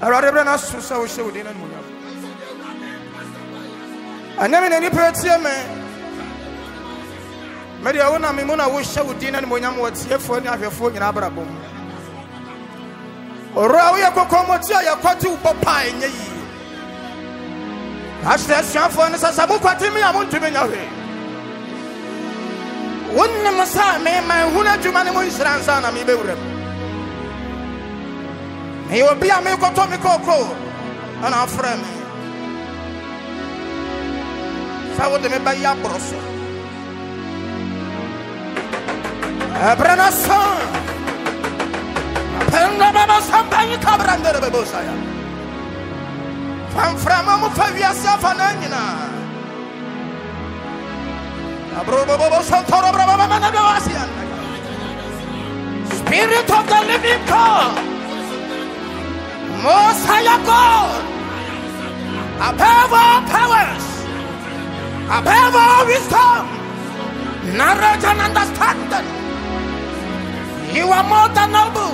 awurade berɛ no aso sɛ wohyɛ wo din no animonyam ɛnyɛ me na nnipa tie me. Medeɛ wo na me mu na wohyɛ wo din no animonyam wɔ tiefoɔ ne ahwɛfoɔ nyinaa brabɔ mu ɔwura a woyɛ kɔkɔmmɔti a yɛkɔte wo bɔ paa ɛnyɛ yie ahyerɛ asuafoɔ no sɛ sɛ mokwate me a montumi nya hwee wonim sɛ mema nhunu adwuma ne mo nhyira nsa na mebɛwura mu meyɛ obi a mekɔtɔ me kookoo ɛna afrɛ me sɛ wode me bɛyɛ aborɔ so ɛberɛ no sa apɛnna bɛbɛ sampanyi kabrandere bɛbosaya famframa mu fa wiase afa na nyinaa Spirit of the living God, Most High God, above all powers, above all wisdom, knowledge and understanding, you are more than noble.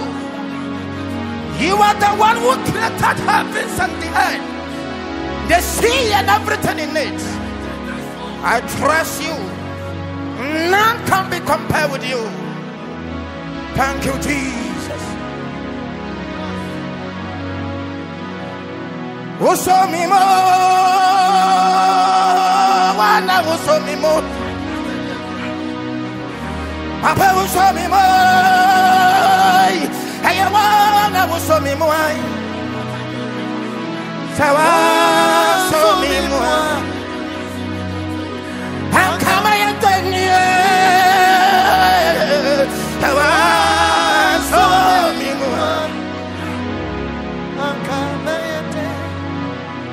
You are the one who created heavens and the earth, the sea and everything in it. I trust you. None can be compared with you. Thank you, Jesus. Uso mimo, wana uso mimo. Papa uso mimo, hey wana uso mimo. Sawa uso mimo. Kama ya dunia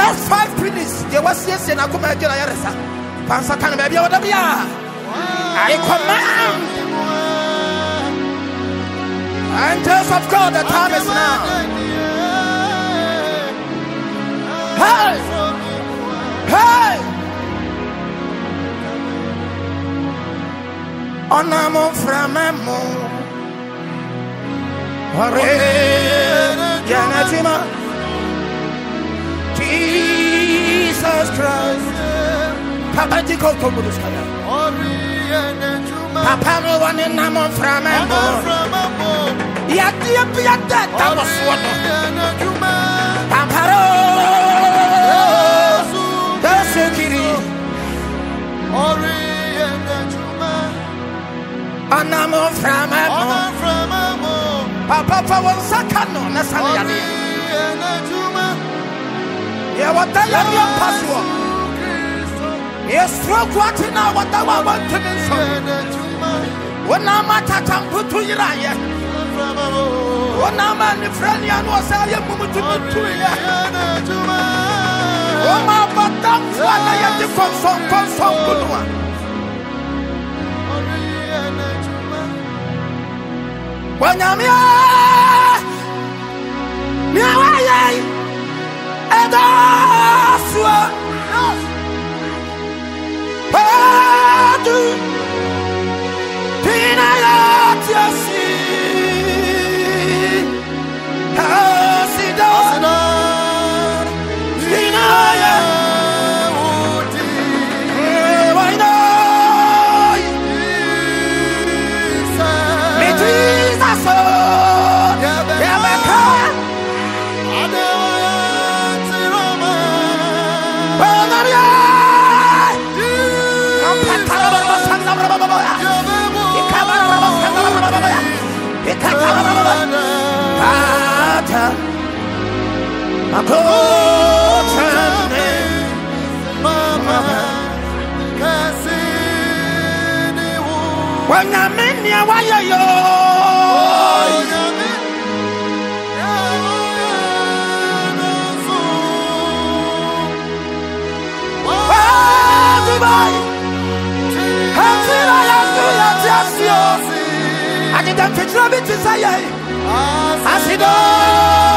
just five minutes. Deɛ wasiesie no akoma agyina yɛresa pansa ka no baabi a wɔda bia I command. Angels of God the time is now. Hey! Hey! Ọ̀nàmọ̀ fúramẹ́mọ̀ ọ̀rẹ́ yànnàtìmọ̀ Jesus Christ. Papa tó gbọdọ̀ papa mi wọ́n ní nàmọ̀ fúramẹ́mọ̀ yàtí bí yàtí táwọn fún ọ papa rẹ̀ dẹ́sẹ̀ kiri. Ọ̀nàmọ̀ fúramẹ́mọ̀ papa fa wọn nsa wɔntumi nso wonam atatamputu yerayɛ wonam anifrɛ nea no ɔsɛ ayɛ mumutumi tuyɛ woma bɔdamfoɔ na yɛde kɔnsɔnkɔnsɔn gu no a Wanyamia Miawaye Edasua onyame nea yo I did that picture of it to say, I oh.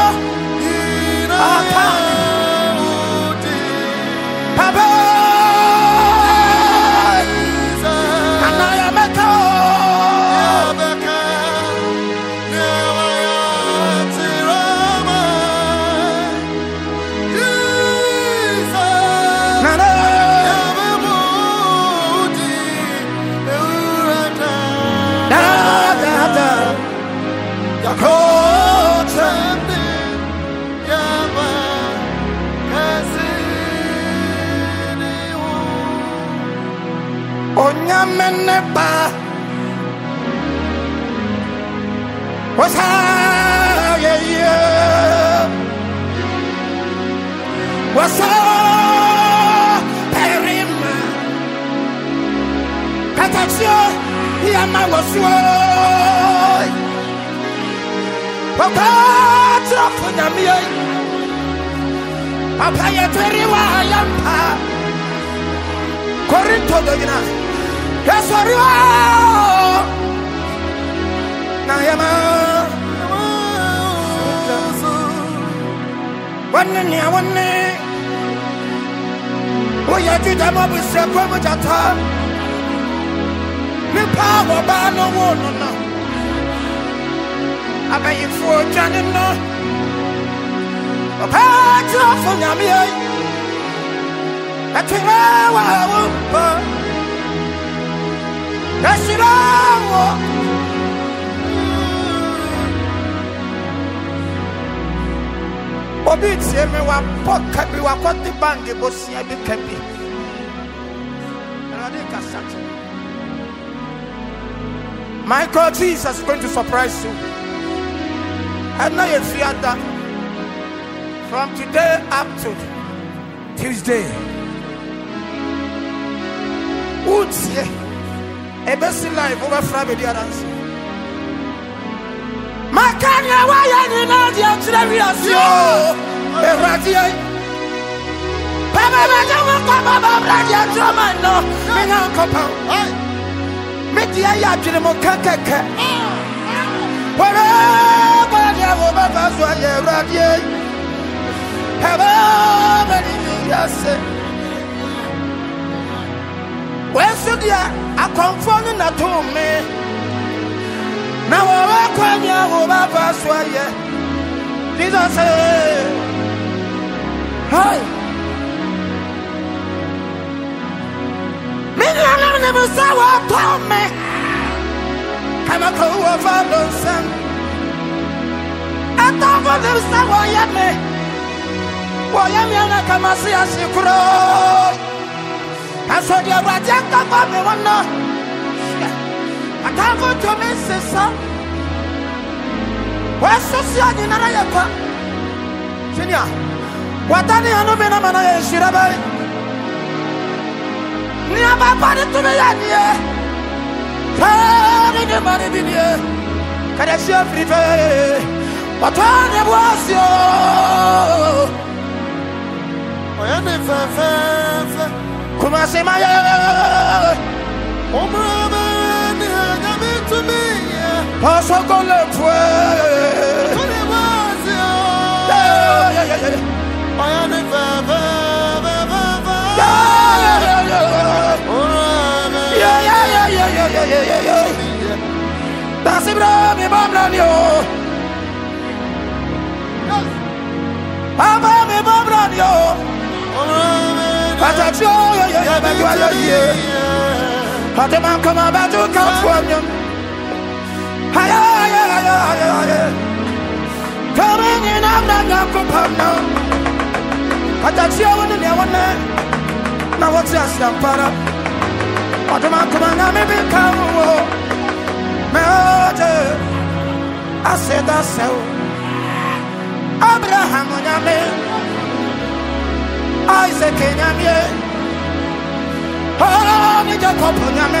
Woyɛ juda ma busuakuo mu gyata nipa a wɔbaa no wo no no abayifoɔ dwane no ɔpaa kyerɛfo nyameɛ ɛtwerɛ wɔ wo mpa ɛhyerɛ wɔ obi tie me bi bi ka bi. My God, Jesus is going to surprise you. And now you fear that from today up to Tuesday. Wotie, ebesi live over Friday the other. Makanya waya ni na di akyerɛ wiase o. Ewurade yi. Bàbá bàjẹ́ wọn kọ́ bàbá bàjẹ́ akyerɛ ma nọ. Mi nya nkɔpɔ. Mi di ayé adwene mu kɛkɛkɛ. Wọ́rẹ́ bọ́lá ni àwọn bàbá sọ ayé ewurade yi. Ẹ̀bá bẹ̀rẹ̀ ni yase. Wọ́n nso deɛ akɔnfo no na tó mi. Na wɔwɔ kwanya àwọn bàbá sọ ayé. Jesus say, Hi. Me nuanom ne mo sɛ wɔtɔ me. Kama ko wɔ fa do nsɛm ɛtɔfo ne sɛ wɔyɛ me. Wɔyɛ me ana kama se ase koro ɛso deɛ awurade akaba me wo no hwɛ atamfo tumi nsesa wɔasosi anyinara yɛ kwa sɛnea wɔdane anome na ma na yɛ nhyira bɛe ba ne tumi yɛ neɛ fɛɛ ne ne ma ne bi neɛ kɛdɛ hyia boasio Ɔyɛ ne fɛfɛɛfɛ, kumase ma yɛ yɛ. ɔsɔkɔlɛfue Tɔne baase o. Ɔyɛ ne fɛfɛɛfɛfɛfɛ. Ɔmmerɛ bɛyɛ tumi yɛ. dasibira mi bamrani o baba mi bamrani o Ɔmmerɛ bɛyɛ patati o yɛyɛ bɛdu ayɛ yie ɔtɛmɛ nkɔmɔ bɛdu kanfo nyam ayɛ ayɛ ayɛ ayɛ ayɛ kama nyina na nyanko pam na patati o wɔne nea wɔne na wɔte ase ampara ɔtɛmɛ nkɔmɔ nyame bi kan wo mɛ ɔgye ase da sɛw abraham nyame isaac nyame Oh, Jacob nyame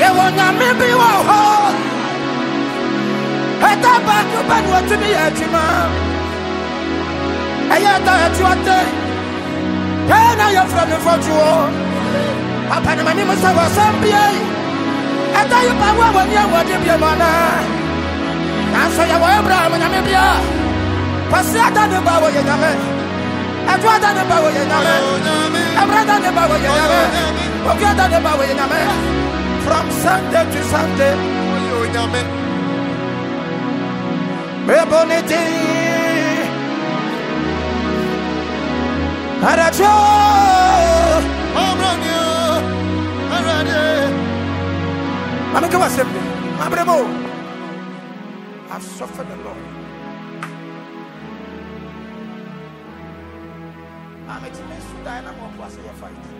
Hey. Yeah, when I'm maybe one hole. Head up back to bed, what to me, Edgemar. Hey, I thought you were there. Hey, now you're from the front door. Papa, my name is Sawa Sambia. I thought you were when you were the Biamana. Answer your way, Abraham, and Amibia. Passata the Bawa Yame. I'd rather the Bawa Yame. I'd rather the Bawa The. From Sunday to Sunday. I've suffered a lot. I'm a team to and I'm to a fight.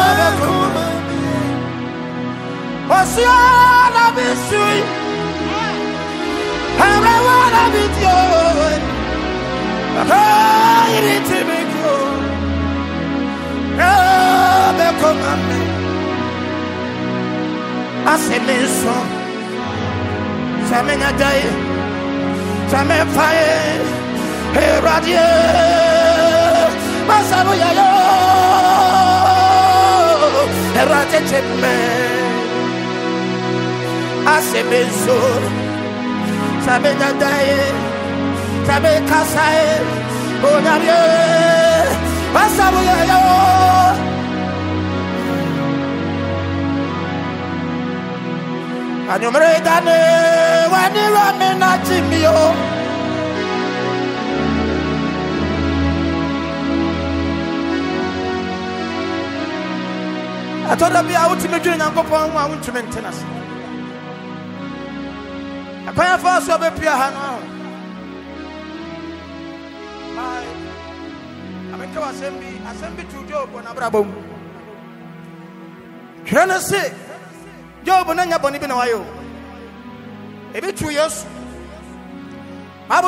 Osiana bisui. Everyone be doing. I need to be. Samenya dai. Same fire. Hey radie. Masabu ya yo. Erate cheme. Asemeso. Same nyadaye. Same kasaye. Onyaye. Masabu ya yo. Anyumre dane. Wani rame na chimio. atɔda bi a wotumi dwene nyankopɔn ho a wontumi ntena se ɛkwan afa so a wobɛpia ha no ameka w asɛm bi asɛm bi to job wɔ n'abrabɔ mu twerɛ no se job no nya bɔne bi na wayɛ o ebi to yesu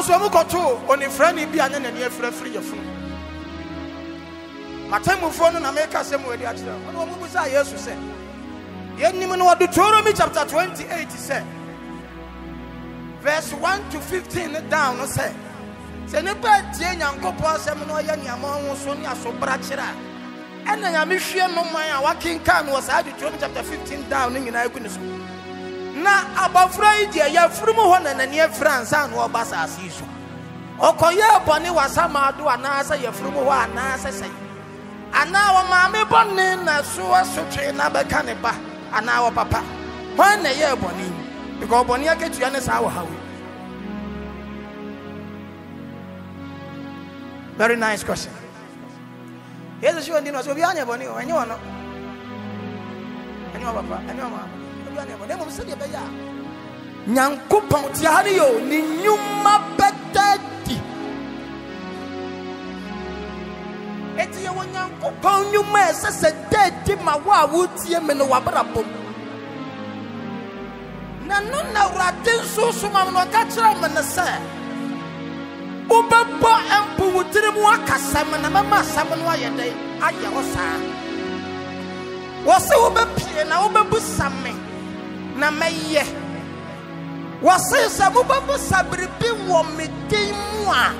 so mu kɔtoo onifrani bi a ne n'ani afiri afiri yɛfunu matemmufoɔ no na meka sɛ mu adi akyerɛ ɔne ɔmubu sɛ yesu sɛ yɛnim no wɔde toromi chapter 28 sɛ verse 1 to 15 no down no sɛ sɛ nipa atie nyankopɔn asɛm no ɔyɛ nneɛma ho so ne asobra kyerɛ a ɛna nyame hwie no man a wakenka no wɔ saa deuteronomy chapter 15 down no nyinaa gu ne so. Na abɔfra yi deɛ yɛafuru mu hɔ na n'ani afiri ansa na ɔba asase yi so. Ɔkɔyɛɛ bɔne wɔ asamaado anaasɛ yɛafuru mu hɔ anaasɛ sɛe anaa wɔ maame bɔne na so asotwe na bɛka ne ba anaa wɔ papa. Hwan na ɛyɛɛ bɔne because bɔne akatua ne saa wɔ ha wei very nice question. Yesu sɛ ɔndi no sɛ obiaa nyɛ bɔne ɛnyɛ wɔ no ɛnyɛ wɔ papa ɛnyɛ nyankopɔn tia ha no yɛ o ne nnwuma bɛda di ɛti yɛwɔ nyankopɔn nnwuma ɛsɛ sɛ da di ma wo a wotie me no wabrabɔ mu na no na awurade nso so ma me no ɔka kyerɛ me no sɛ wobɛbɔ mpo wo tiri mu akasa me na mɛma asɛm no ayɛ dɛn? Ayɛ hɔ saa. Wɔ se wobɛpie na wobɛbusa me na mɛyɛ. Wɔ se sɛ mobɛbusa biribi wɔ me din mu a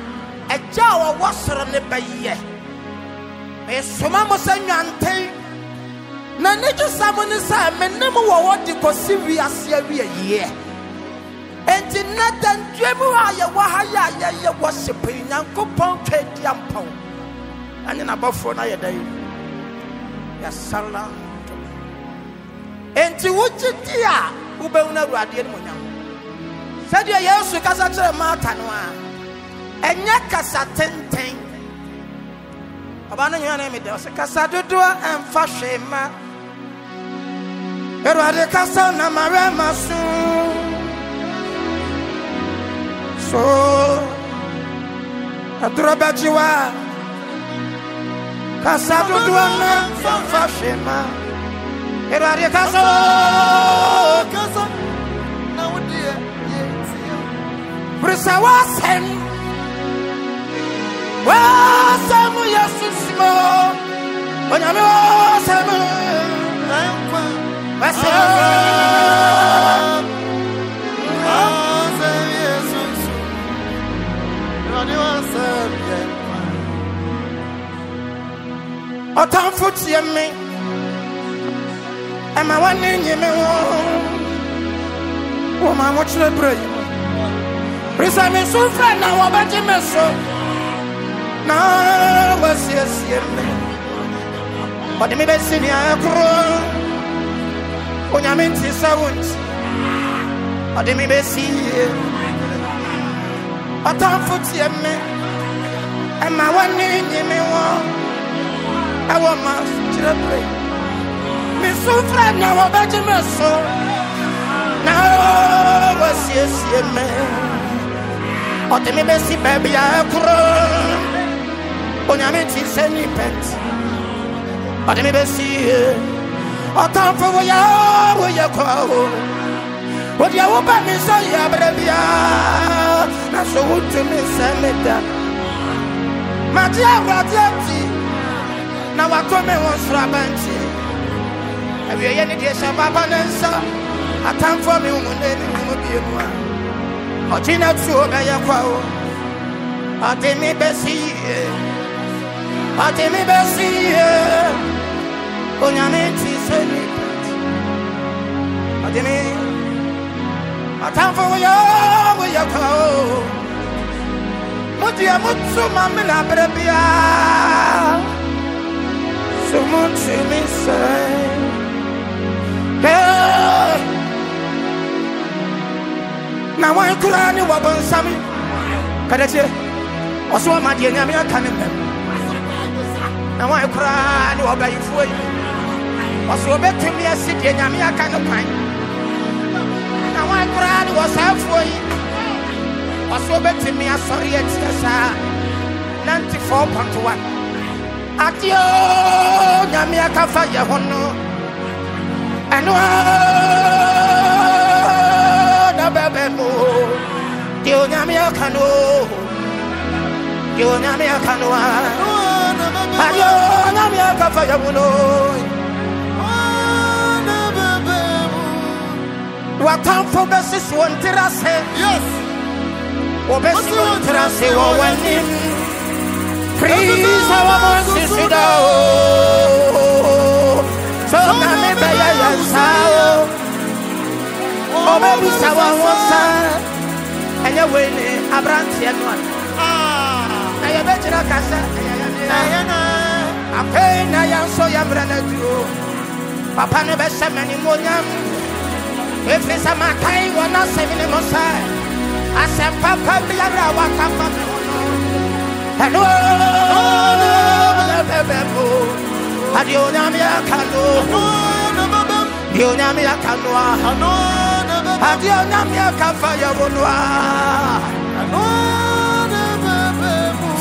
agya a wɔwɔ soro ne bɛyɛ. Mesoma mo sɛ nwanten na ne gye sa mo ne sɛ me ne mo wɔ hɔ de kɔsi wiase awie yie. Enti na dantue mu a yɛwɔ ha yɛ a yɛyɛ wɔhyɛ pɛi nyankopɔn twa adi ampaw ɛne n'abɔfoɔ no ayɛ dɛ yɛsala enti wogye di a wobɛhu no awurade no monyam sɛdeɛ yesu kasa kyerɛ marta no a ɛnyɛ kasa tenten. Ɔba no nyina ne medɛ ɔsɛ kasa dodoɔ ɛmfa hwee ma awurade kasa na marɛma so so ɛdorɔ bɛgye wa. Kasa dodoɔ no ɛmfa hwee ma awurade kasa Kasa. Na wo deɛ yɛtie. firi sɛ woasɛm woasɛm yɛ susumɔ onyame woasɛm Ɛnkwa. Ɔtamfo tie me ɛma wɔne nye me ho wɔma mokyerɛ berɛ yi mu firi sɛ meso frɛ na wɔbɛgye me so na wɔasiesie me ɔde me bɛsi nea ɛkoro onyame nti sɛ wo nti ɔde me bɛsi yie ɔtamfo tie me. Ɛma wɔne nye me ho ɛwɔ ma kyerɛ berɛ yi meso frɛ na wɔbɛgye me so. Na wɔasiesie me. Ɔde me bɛsi baabi a ɛkoro onyame nti sɛ nnipa nti ɔde me bɛsi yie ɔtamfo woyɛ woyɛ kɔa o wodeɛ woba me sɛ yɛ aberɛ biaa na so wotumi sɛ me da na watɔ me wo soro abankyi awieyɛ ne deɛ hyɛ papa ne nsa atamfoɔ me hu ne ne hu biemu a ɔgye na tuo bɛyɛ kwa o ɔde me bɛsi yie ɔde onyame nti sɛ nipa nti ɔde me. Atamfo woyɛ woyɛ kwa o modeɛ moto ma me na berɛ biaa so montumi sɛe Eh, na wan koraa ne wɔbɔnsame kadakye ɔso ɔma deɛ nyame aka ne mmam na wan koraa ne wɔbayifoɔ yi ɔso wɔbɛtumi asi deɛ nyame aka no kwan. Na wan koraa ne wɔsaafoɔ yi. Ɔso wɔbɛtumi asɔre atia saa 94.1 adeɛ o nyame aka fa yɛ ho no. Ɛno na bɛbɛ mu deɛ onyame aka no. Deɛ onyame aka no a. Adeɛ o nyame aka fa yɛ ho no watamfo bɛsisi wɔn tiri ase Yes. wɔbɛsi wɔn tiri ase wɔ w'anim Prisa suda o So na me bɛyɛ yɛn sa o ɔbɛbusa wa wɔn sa ɛnyɛ wei ne aberanteɛ no a na yɛbɛgyina kasa ɛyɛ yɛn dea. afei na yɛn nso yɛmmerɛ no aduro papa no bɛhyɛ m'animonyam ɛfiri sɛ makae wɔ n'asɛm ne mu sɛ asɛm papa biara a waka fa me ho no ɛno na bɛbɛ mo adeɛ onyame aka no deɛ onyame aka no a adeɛ onyame aka fa yɛ wo no a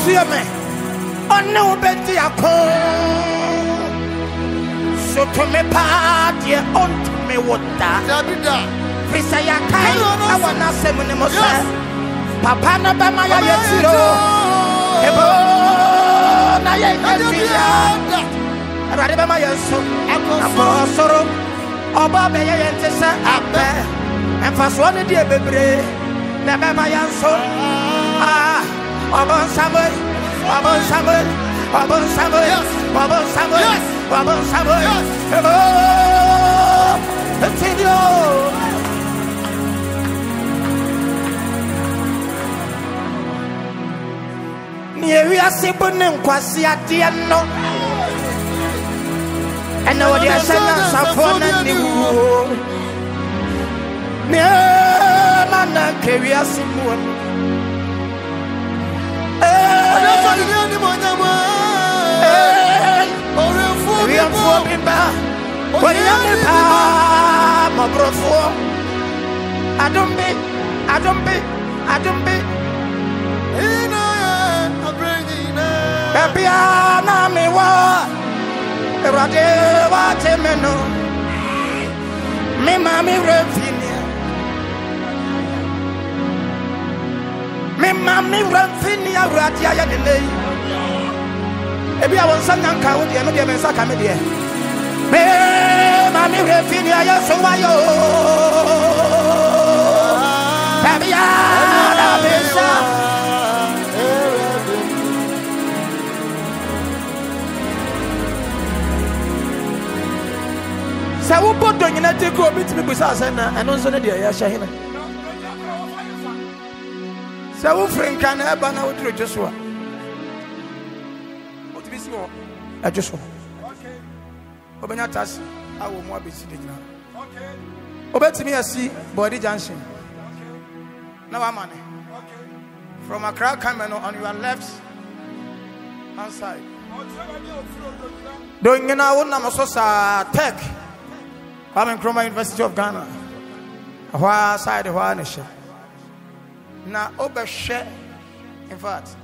tie me ɔne wo bɛdi ako so tumi paa deɛ ɔntumi wo da firi sɛ yɛkae ɛwɔ n'asɛm ne mu sɛ Yes. papa no bɛma yɛyɛ tiro ebo na yɛnyɛ fia awurade bɛma yɛn so abɔ soro. Ɔbɔ bɛyɛ yɛn te sɛ abɛ mfasoɔ no deɛ bebree na ɛbɛma yɛn so ɔbɔ nsamo yi ɔbɔ nsamo yi ɔbɔ nsamo yi Yes. ɔbɔ nsamo yi Yes. ɔbɔ nsamo yi Yes. ebo eti di o. nea wiase bo ne nkwase adeɛ no. Ɛna wɔde ahyɛ nyansafoɔ no ne wuo nneɛma na nkawiase muam Ọdẹ fọdù ní ẹni mọ̀ nyẹ́ mọ́. Eh. Ọ̀rẹ́ fún mi wiamfoɔ bi ba wɔyɛ me paa mmɔborɔfoɔ adom bi adom bi adom bi Iná yẹ abẹ́rẹ́ yìí náà. Bebia na mi wɔ Awurade wate me no Me ma me werɛ mfi nea Me ma me. Werɛ mfi nea Awurade ayɛ ne nɛ yi Ebi a wo nsa nyanka wo deɛ me deɛ me nsa ka me deɛ Me ma me werɛ mfi nea Yesu wayɛ o Bebia na me nsa sɛ wobɔ dɔ nyina te kuro obi tumi busa asɛ na ɛno nso ne deɛ yɛhyɛ hene. Sɛ wofiri nka na ɛba na woduru dwo so a wotumi si wɔ ɛdwo so. Wobɛnya tase a wɔ mu abɛsi de nyinaa wobɛtumi asi bɔɔde junction. Na wama ne. From akra kamɛ no on your left hand side. Do nyina wonam so saa tech. Kwame Nkrumah University of Ghana. Hɔ a side hɔ a ne hyɛ. Na wobɛhwɛ in fact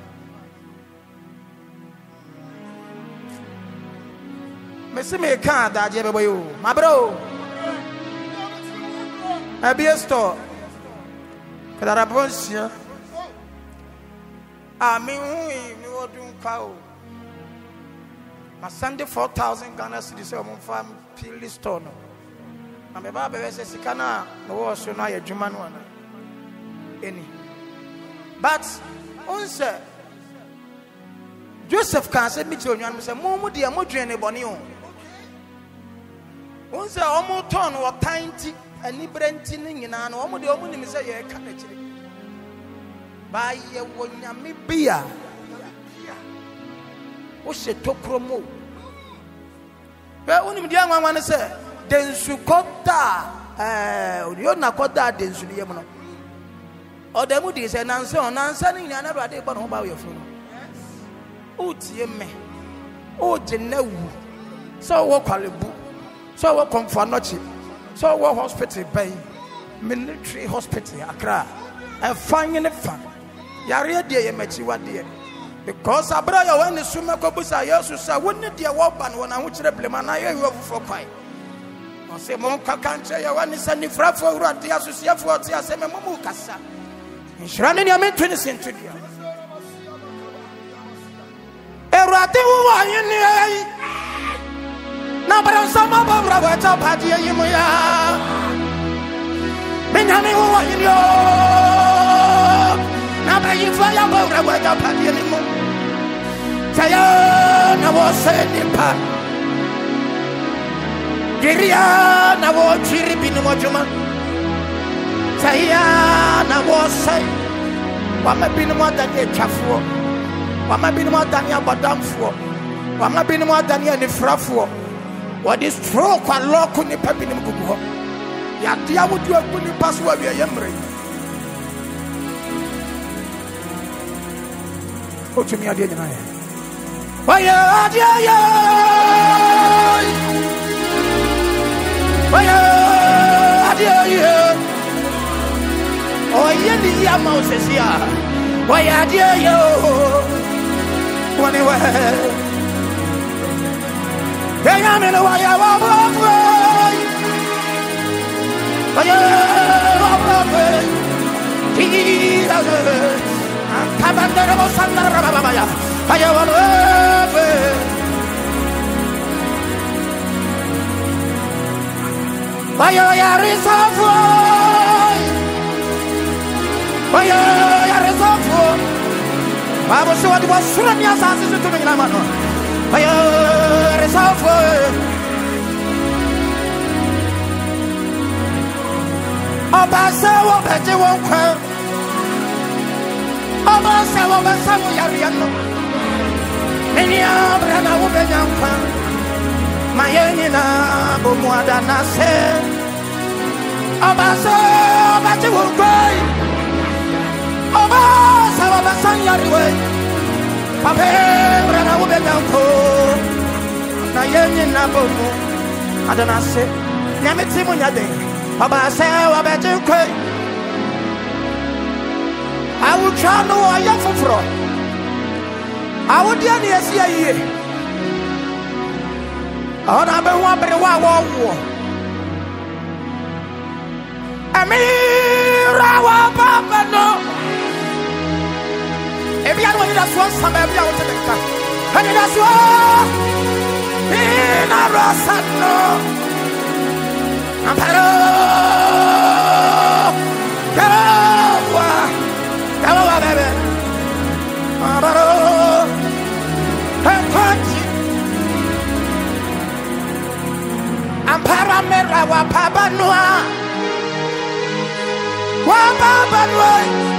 mesi meka adagyeɛ bɛbɔ yi o mabrɛ o abie store. Kadarabɔ nsia a mehui ne wɔdu nkwa o masande 4000 ghana cedis sɛ ɔmomfa pili store no. Na meba bɛbɛ sɛ sika no a mewɔɔ so no ayɛ adwuma no. Ana ɛni but sɛ joseph kaa sɛ mekyerɛ onwa nom sɛ mo mu deɛ modwene ne bɔne o wohu sɛ ɔmo tɔn wɔtan nti aniberɛ nti no nyinaa no ɔmo deɛ ɔmo nim sɛ yɛreka n'akyiri baayɛ wɔ nyame bi a wohyɛ tokuro mu bɛ wonim deɛ nwanwa no sɛ densu kɔda a oniona kɔda densu no yam no. Ɔda mu di sɛ nansa o nansa no nyinaa na awurade bɔ ne ho ba woyɛ funu. Wotie me. Wogye na wu. Sɛ wowɔ kwalebu sɛ wowɔ kɔmfoa nɔkye sɛ wowɔ hospital bɛyi military hospital akra ɛfa nwene fa yareɛ deɛ yɛ makyiwadeɛ because aberɛ a yɛwɔ ne so mɛkɔbu sa yesu sɛ wo ne deɛ wɔba no wɔ n'ahokyerɛ blem anaa yɛwiwa foforɔ kwae ɔsɛ monkaka nkyerɛ yɛwɔ ne sɛ nifrafoɔ awurade asoseɛfoɔ ɔte asɛ mɛ momu kasa nhyira ne nea mento ne sento dua awurade wowɔ ahenneɛ yi na bere nsɛm abɔwura wɔagya padeɛ yi mu ya menyame wowɔ ahenneɛ na bɛyifoɔ yɛabɔwura wɔagya padeɛ no mu sɛ yɛ na wɔsɛ nipa Giria na wo chiri binu mojuma. Saya na wo. Wama binu mo dani echafuo. Wama binu mo dani abadamfuo. Wama binu mo dani anifrafuo. Wadi stroke wa loko nipa binu mgugu ho. Ya dia wudu agu nipa so wa wie yemre. Otumi ade nyina ye. Waya ade ya. Oye, adie ye. Oye ni ya ma osesia. Oye adie ye o. Wani we. Mi no wa wa wa. Jesus. Kabandere mo sandara ba ba ba ya. Oye wa wa wa. Oyo yarisafo Oyo yarisafo Babo so wadi wasura ni asase so to my year is over. Ọba sẹ́ wọ́n bẹ̀ jí wọn kọ́. Ọba sẹ́ wọ́n bẹ̀ sẹ́ wọ́n yàrá yẹn lọ. Mi ní abẹ́rẹ́ náà wọ́n bẹ̀ yàn kọ́. Mà yẹ nyina bò mu àdáná sẹ́. Ọba sẹ́ ọba jí wọn kọ́. Ọba sẹ́ wọ́n bẹ̀ sẹ́ yàrá yẹn lọ. Wo bɛ danko na yɛn nyina bɔ mu adana se nyame ti mu nya den ọba sɛ ọba tí nkwe awotwa no ɔyɛ foforɔ awodeɛ ne yɛsi ayie ɔna bɛho abere wo a wɔwoɔ ɛmira wɔ baba no ebia ne wɔnyina soɔ nsa baabi a wote denka ɛneda soɔ ina rasa no. Amparo yawa yawa bɛbɛ amparo ɛkɔnti ampara mera wa papa noa wa papa noa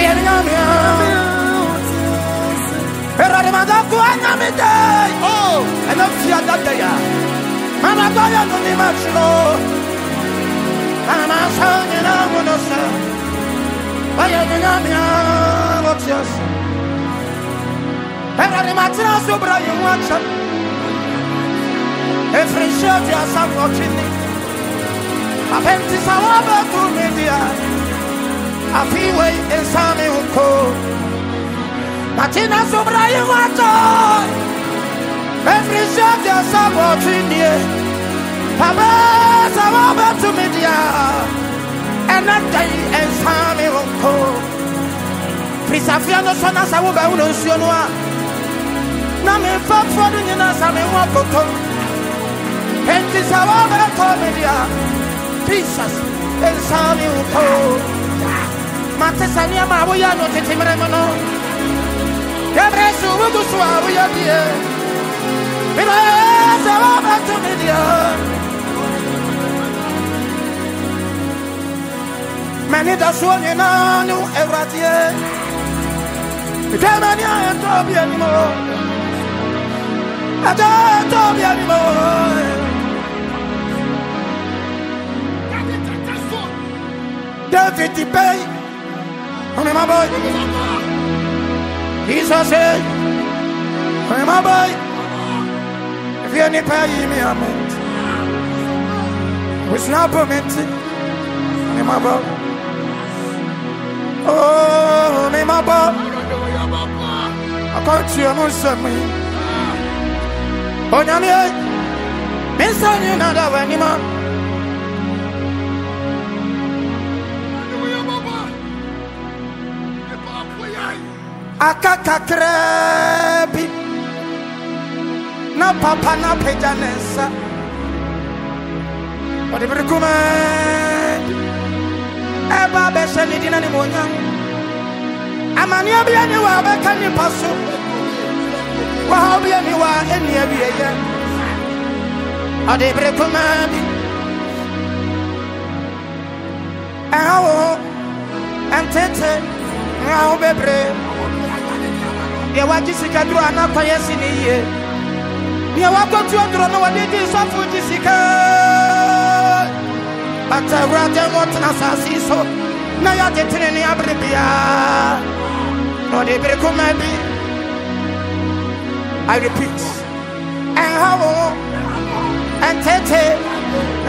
yɛ amparo oh. Mataku anyamito Mama doya nuni machiro Mama sanyi na munusa afiwe ensame uko Matina sobra iwato Every shot ya sabot in the Papa sababa to media. And that day ensame uko Prisafia no sona sabuba uno nsionwa Na me fuck for the nina same wakoto Enti sababa to media. Jesus ensame uko wo ko mate sɛ nneɛma a woyɛ no tete mmerɛ mu no yɛbrɛ so wogu so a woyɛ deɛ mebɛ sɛ wɔbɛto me dea m'ani da soɔ nyinaa ne wo awuradeɛ metwa m'ani a ɛntɔ bi anim o Ajato bien mo. David the boy. Jesus. Eh? On my boy. If you any pay me snap a mint. On my boy. Oh, boy. I can't see a monster onyame mensa nyina da w'anima aka kakra bi na papa na pagya ne nsa ɔde bere kuma ɛba bɛhyɛ ne dina ne monyam amanneɛ bia ne wɔ a bɛka nnipa so wahɔ bia ne wɔ a ɛnni awieyɛ ɔde bere bi ɛha wo ho ɛntete wo bebree deɛ wagye sika duro a na kɔyɛ si ne yie deɛ wakɔtu aduro no wɔde gye sɔfo gye sika bata awurade mo tena asase yi so na yɛagye tene ne abere biaa na ɔde bere kuma bi I repeat ɛnha wo ho ɛntete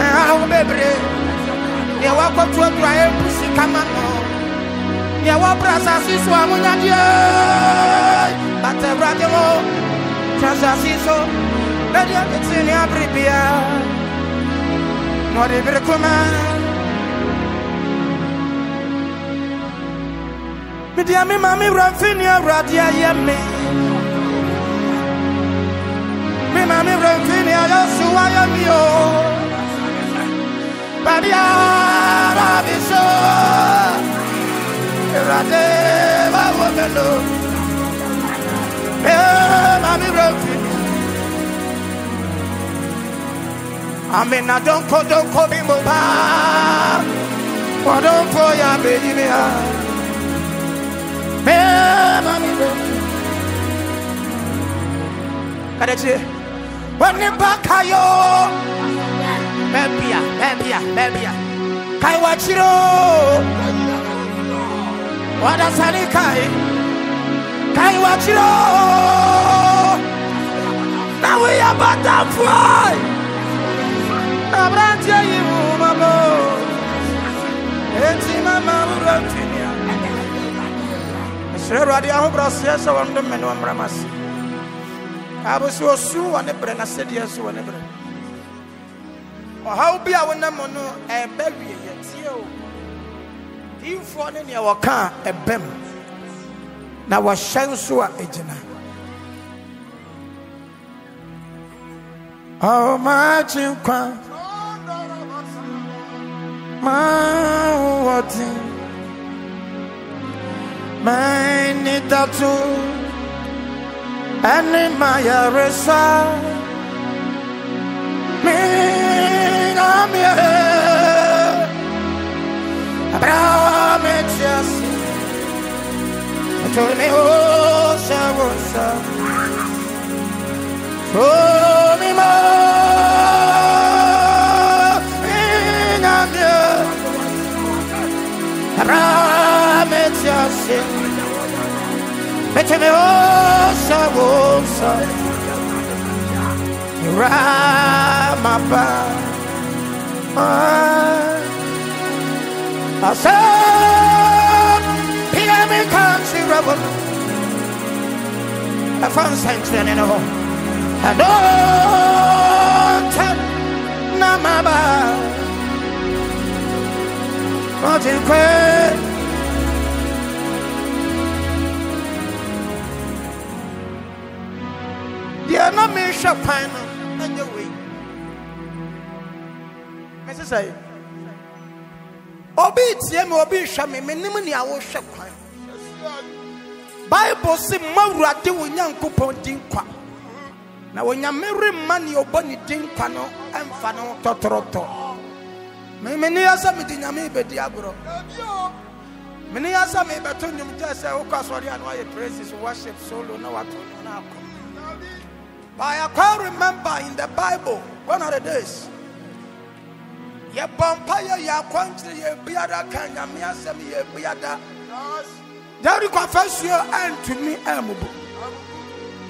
ɛnha wo bebree deɛ wakɔtu aduro a ɛmpu sika ma no deɛ wɔbrɛ asase so a monyadeɛ bata awurade mo asase yi so na ne abere biaa na ɔde bere kuma wura mfi ne awurade me. Mami brofini ayo suwa ya mio. Baby ara biso. Rade wa wogelo. Me mami brofini. Amina don't ko don't ko bimbo pa. Wadon po ya baby me ha. Me mami brofini. Kadechi. Wani bakayo. Mebia, mebia, mebia. Kai wachiro. Wada sani kai. Kai wachiro. Now we are butterfly. Abrantia yimu mamo. Eti mama urantinia. Sere radi ahu brasiya sa wando menu amramasi. Abusu osu wɔ ne brɛ na sɛdeɛ nso wɔ ne brɛ ɔhaw bi a wonam no ɛbɛ wie yɛ tie o diifoɔ ne neɛ wɔka a ɛbɛm. Na wɔhyɛ nso a ɛgyina. Ɔmaakye nkwa. Ma wɔden mani dato ɛne mayaresa minamie abrametiasi otome osa wosa tomima minamie abrametiasi Meteme osa wosa Ramapa Asa Piami kansi rabo A fun century in a home I And all ten Namaba What in deɛ na mehwɛ kwan no ɛnyɛ wei mese sɛ obi tie me obi hwɛ me menim nea wohwɛ kwan. Bible se mma awurade wo nyankopɔn din kwa na onyame remma nea ɔbɔ ne din kwa no ɛmfa no tɔtorɔtɔ memene yɛ sɛ mede nyame bɛdi agorɔ. Mene yɛ praises worship solo na wato no na akɔ. But remember in the Bible one of the days. Ye bompire ya kwantri ye biada kanya mi asem ye biada. Daudi confess you and to me amubu.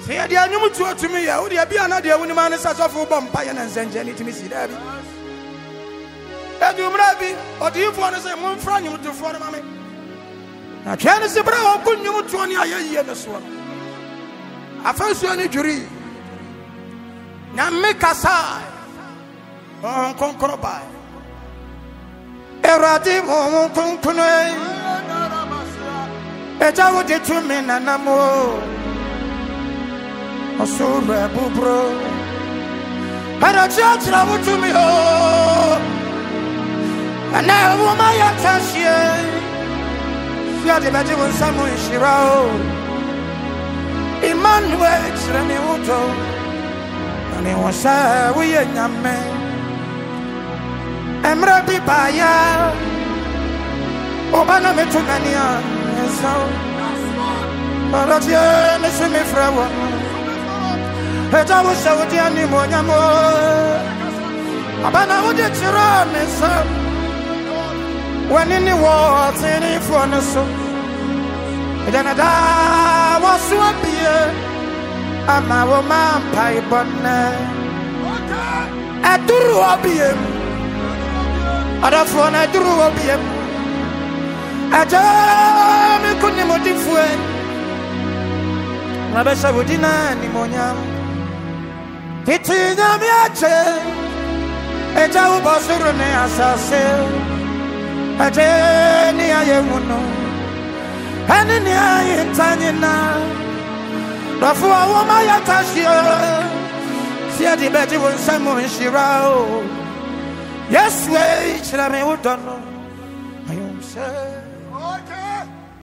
Say ye dia nyum to to me ye wo dia bia na dia woni man sa so fo bompire na nsenje ni timi si da bi. Edu mra bi odifo no say mun fra nyum to fo no mame. Na twene se bra o kun nyum to ni ayeyi ne so. Afansuo ni dwuri nyame kasa ɔhɔn kɔnkɔrɔ ba awurade ɔhɔn kɔnkɔrɔ ɛgya wo de tumi nanam o ɔsoro ɛbuburo ɛdɔkye akyerɛ wo tumi o ɛnɛ ɛwoma yɛ tahyie fiade bɛgye wo nsa mu nhyira o emmanuel kyerɛ me wo Ani wasa wiye nyame Emre bi baya Obana metu nania Esa Aratie nisi mi frewa. Eja wusa wudi ani mo nyamo. Abana wudi tira nisa Wani ni wo tini fuwa so Eja na da wasu abiye ama wo ma mpa ibɔnɛ ɛduru hɔ bie mu ɔdɔfoɔ no ɛduru hɔ bie mu ɛgya me ko nimodifoe na bɛhyɛ wo di na animonyam tete nyame agye ɛgya wo bɔ soro ne asase ɛgye ne ayɛ mu no ɛne ne ayɛ nta nyinaa dɔfo a wɔma yɛ tahyɛ tia di bɛgye wo nsɛm nhyira o yesu ei kyerɛ me wo dɔ no ayɛ sɛ